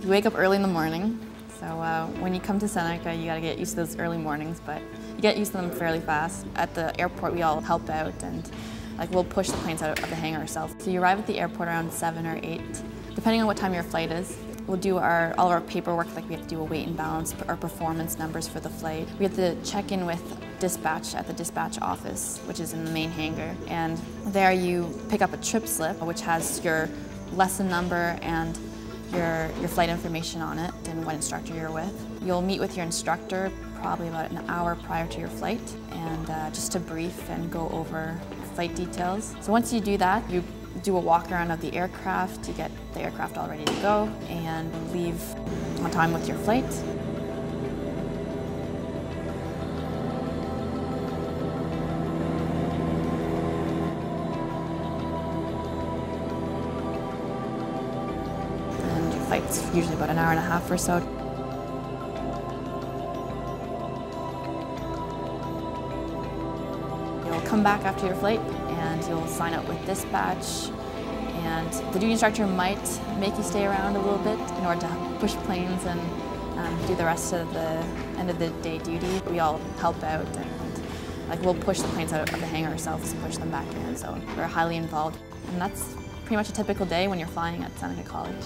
You wake up early in the morning, so uh, when you come to Seneca, you gotta get used to those early mornings, but you get used to them fairly fast. At the airport, we all help out and like we'll push the planes out of the hangar ourselves. So you arrive at the airport around seven or eight, depending on what time your flight is. We'll do our, all of our paperwork, like we have to do a weight and balance, our performance numbers for the flight. We have to check in with dispatch at the dispatch office, which is in the main hangar. And there you pick up a trip slip, which has your lesson number and your, your flight information on it and what instructor you're with. You'll meet with your instructor probably about an hour prior to your flight and uh, just to brief and go over flight details. So once you do that, you do a walk around of the aircraft to get the aircraft all ready to go and leave on time with your flight. Flight's usually about an hour and a half or so. You'll come back after your flight and you'll sign up with dispatch and the duty instructor might make you stay around a little bit in order to push planes and um, do the rest of the end of the day duty. We all help out and like we'll push the planes out of the hangar ourselves and push them back in so we're highly involved and that's pretty much a typical day when you're flying at Seneca College.